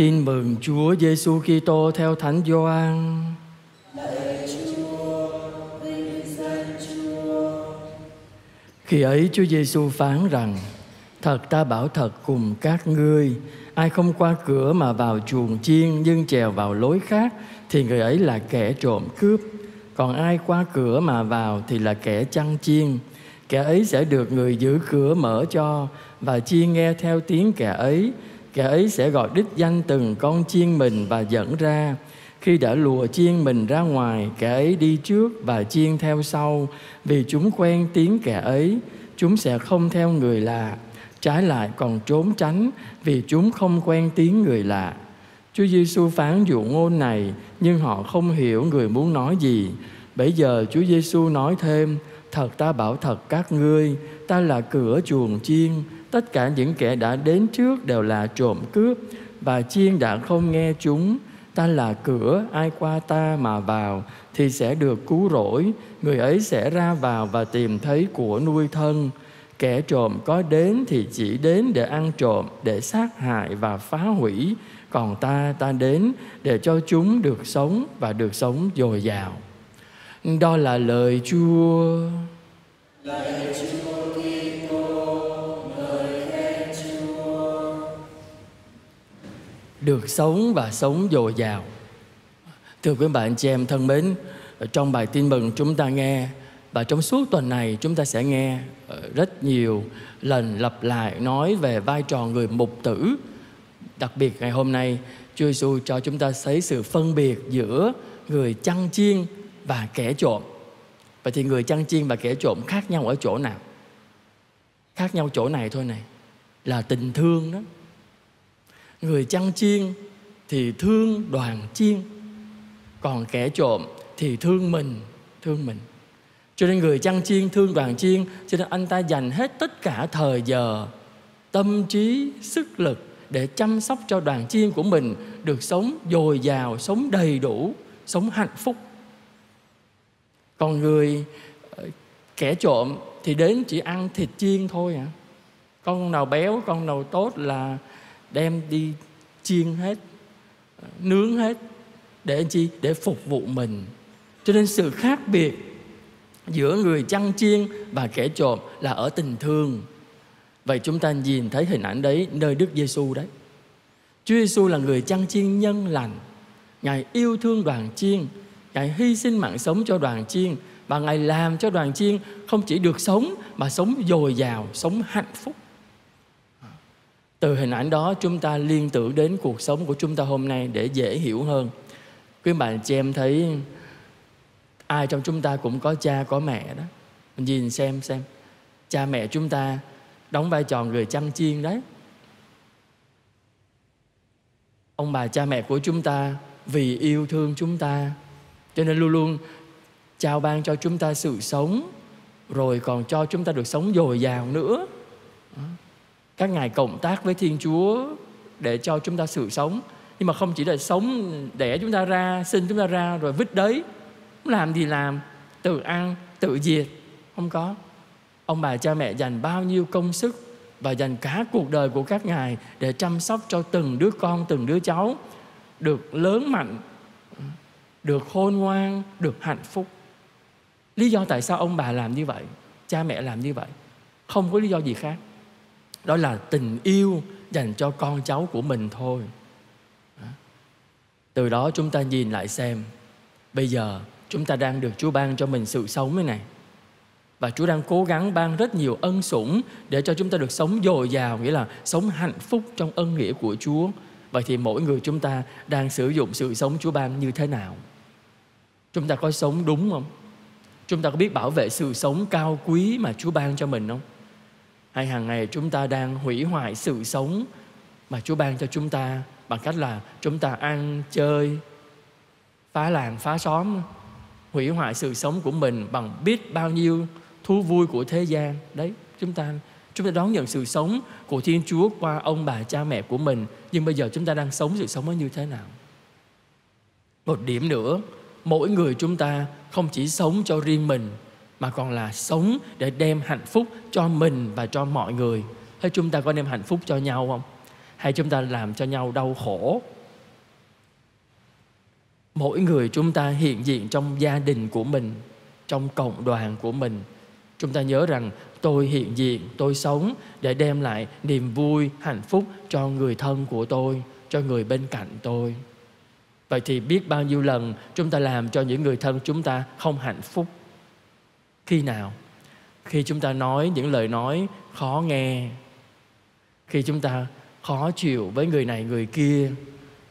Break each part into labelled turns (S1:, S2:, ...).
S1: Tin mừng Chúa Giêsu Kitô theo Thánh Gioan. Khi ấy Chúa Giêsu phán rằng: Thật ta bảo thật cùng các ngươi, ai không qua cửa mà vào chuồng chiên nhưng trèo vào lối khác thì người ấy là kẻ trộm cướp. Còn ai qua cửa mà vào thì là kẻ chăn chiên. Kẻ ấy sẽ được người giữ cửa mở cho, và chiên nghe theo tiếng kẻ ấy. Kẻ ấy sẽ gọi đích danh từng con chiên mình và dẫn ra. Khi đã lùa chiên mình ra ngoài, kẻ ấy đi trước và chiên theo sau, vì chúng quen tiếng kẻ ấy. Chúng sẽ không theo người lạ. Trái lại còn trốn tránh, vì chúng không quen tiếng người lạ. Chúa Giêsu phán dụ ngôn này nhưng họ không hiểu người muốn nói gì. Bây giờ Chúa Giêsu nói thêm: Thật ta bảo thật các ngươi, ta là cửa chuồng chiên tất cả những kẻ đã đến trước đều là trộm cướp và chiên đã không nghe chúng. Ta là cửa ai qua ta mà vào thì sẽ được cứu rỗi. Người ấy sẽ ra vào và tìm thấy của nuôi thân kẻ trộm có đến thì chỉ đến để ăn trộm để sát hại và phá hủy. Còn ta ta đến để cho chúng được sống và được sống dồi dào. Đó là lời chúa. Lời chúa được sống và sống dồi dào. Thưa quý bạn chị em thân mến, trong bài tin mừng chúng ta nghe và trong suốt tuần này, chúng ta sẽ nghe ờ, rất nhiều lần lặp lại nói về vai trò người mục tử. Đặc biệt ngày hôm nay, Chúa Giêsu cho chúng ta thấy sự phân biệt giữa người chăn chiên và kẻ trộm. Vậy thì người chăn chiên và kẻ trộm khác nhau ở chỗ nào? Khác nhau chỗ này thôi này, Là tình thương đó người chăn chiên thì thương đoàn chiên, còn kẻ trộm thì thương mình thương mình cho nên người chăn chiên, thương đoàn chiên, cho nên anh ta dành hết tất cả thời giờ, tâm trí, sức lực để chăm sóc cho đoàn chiên của mình được sống dồi dào, sống đầy đủ, sống hạnh phúc. Còn người ờ, kẻ trộm thì đến chỉ ăn thịt chiên thôi à con nào béo, con nào tốt là đem đi chiên hết ờ, nướng hết để anh chi? Để phục vụ mình. Cho nên sự khác biệt giữa người chăn chiên và kẻ trộm là ở tình thương. Vậy chúng ta nhìn thấy hình ảnh đấy nơi Đức Giêsu đấy. Chúa Giêsu là người chăn chiên nhân lành. Ngài yêu thương đoàn chiên Ngài hy sinh mạng sống cho đoàn chiên Và Ngài làm cho đoàn chiên không chỉ được sống Mà sống dồi dào, sống hạnh phúc. Từ hình ảnh đó chúng ta liên tưởng đến cuộc sống của chúng ta hôm nay để dễ hiểu hơn. Quý bạn chị em thấy ai trong chúng ta cũng có cha, có mẹ đó. Mình nhìn xem xem. Cha mẹ chúng ta đóng vai trò người chăm chiên đấy. Ông bà cha mẹ của chúng ta vì yêu thương chúng ta, cho nên luôn luôn trao ban cho chúng ta sự sống, rồi còn cho chúng ta được sống dồi dào nữa. Các ngài cộng tác với thiên chúa để cho chúng ta sự sống. Nhưng mà không chỉ là sống, đẻ chúng ta ra, sinh chúng ta ra, rồi vứt đấy làm thì làm, tự ăn, tự diệt. Không có. Ông bà cha mẹ dành bao nhiêu công sức và dành cả cuộc đời của các ngài để chăm sóc cho từng đứa con, từng đứa cháu được lớn mạnh, được khôn ngoan, được hạnh phúc. Lý do tại sao ông bà làm như vậy, cha mẹ làm như vậy, không có lý do gì khác. Đó là tình yêu dành cho con cháu của mình thôi. Từ đó chúng ta nhìn lại xem, bây giờ chúng ta đang được chúa ban cho mình sự sống như này và Chúa đang cố gắng ban rất nhiều ân sủng để cho chúng ta được sống dồi dào, nghĩa là sống hạnh phúc trong ân nghĩa của Chúa. Vậy thì mỗi người chúng ta đang sử dụng sự sống Chúa ban như thế nào? Chúng ta có sống đúng không? Chúng ta có biết bảo vệ sự sống cao quý mà Chúa ban cho mình không? hay hàng ngày chúng ta đang hủy hoại sự sống mà Chúa ban cho chúng ta bằng cách là chúng ta ăn chơi phá làng phá xóm hủy hoại sự sống của mình bằng biết bao nhiêu thú vui của thế gian. Đấy, chúng ta chúng ta đón nhận sự sống của Thiên Chúa qua ông bà cha mẹ của mình. Nhưng bây giờ chúng ta đang sống sự sống nó như thế nào? Một điểm nữa, mỗi người chúng ta không chỉ sống cho riêng mình, mà còn là sống để đem hạnh phúc cho mình và cho mọi người. Thế chúng ta có đem hạnh phúc cho nhau không? Hay chúng ta làm cho nhau đau khổ? Mỗi người chúng ta hiện diện trong gia đình của mình, trong cộng đoàn của mình. Chúng ta nhớ rằng tôi hiện diện, tôi sống để đem lại niềm vui, hạnh phúc cho người thân của tôi, cho người bên cạnh tôi. Vậy thì biết bao nhiêu lần chúng ta làm cho những người thân chúng ta không hạnh phúc? Khi nào? Khi chúng ta nói những lời nói khó nghe. Khi chúng ta khó chịu với người này, người kia.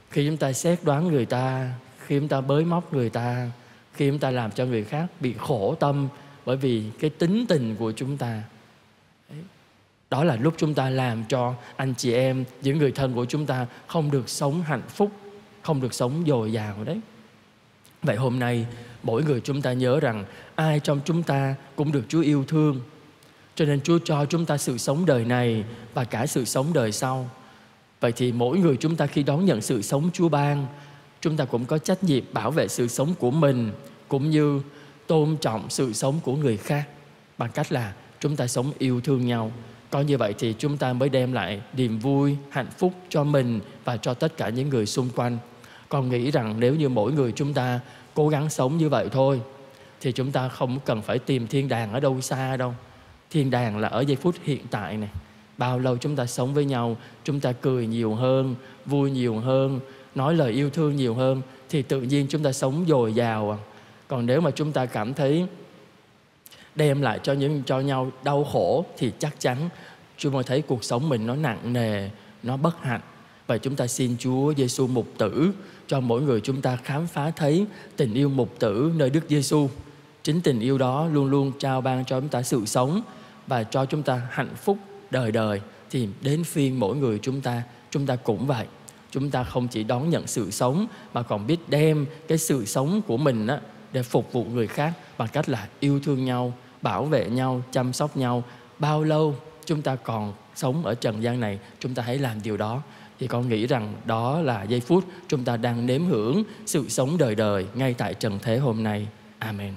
S1: Khi chúng ta xét đoán người ta khi chúng ta bới móc người ta, khi chúng ta làm cho người khác bị khổ tâm bởi vì cái tính tình của chúng ta. Đó là lúc chúng ta làm cho anh chị em, những người thân của chúng ta không được sống hạnh phúc, không được sống dồi dào đấy. Vậy hôm nay, mỗi người chúng ta nhớ rằng ai trong chúng ta cũng được chúa yêu thương. Cho nên chúa cho chúng ta sự sống đời này và cả sự sống đời sau. Vậy thì mỗi người chúng ta khi đón nhận sự sống chúa ban chúng ta cũng có trách nhiệm bảo vệ sự sống của mình, cũng như tôn trọng sự sống của người khác. Bằng cách là chúng ta sống yêu thương nhau. Có như vậy thì chúng ta mới đem lại niềm vui, hạnh phúc cho mình và cho tất cả những người xung quanh. Con nghĩ rằng nếu như mỗi người chúng ta cố gắng sống như vậy thôi, thì chúng ta không cần phải tìm thiên đàng ở đâu xa đâu. Thiên đàng là ở giây phút hiện tại này. Bao lâu chúng ta sống với nhau, chúng ta cười nhiều hơn, vui nhiều hơn nói lời yêu thương nhiều hơn thì tự nhiên chúng ta sống dồi dào à. còn nếu mà chúng ta cảm thấy đem lại cho những, cho nhau đau khổ thì chắc chắn chúng ta thấy cuộc sống mình nó nặng nề, nó bất hạnh. Và chúng ta xin Chúa Giêsu mục tử cho mỗi người chúng ta khám phá thấy tình yêu mục tử nơi Đức Giêsu. Chính tình yêu đó luôn luôn trao ban cho chúng ta sự sống và cho chúng ta hạnh phúc đời đời thì đến phiên mỗi người chúng ta chúng ta cũng vậy chúng ta không chỉ đón nhận sự sống mà còn biết đem cái sự sống của mình á, để phục vụ người khác bằng cách là yêu thương nhau bảo vệ nhau chăm sóc nhau. Bao lâu chúng ta còn sống ở trần gian này chúng ta hãy làm điều đó. Thì con nghĩ rằng đó là giây phút chúng ta đang nếm hưởng sự sống đời đời ngay tại trần thế hôm nay. Amen.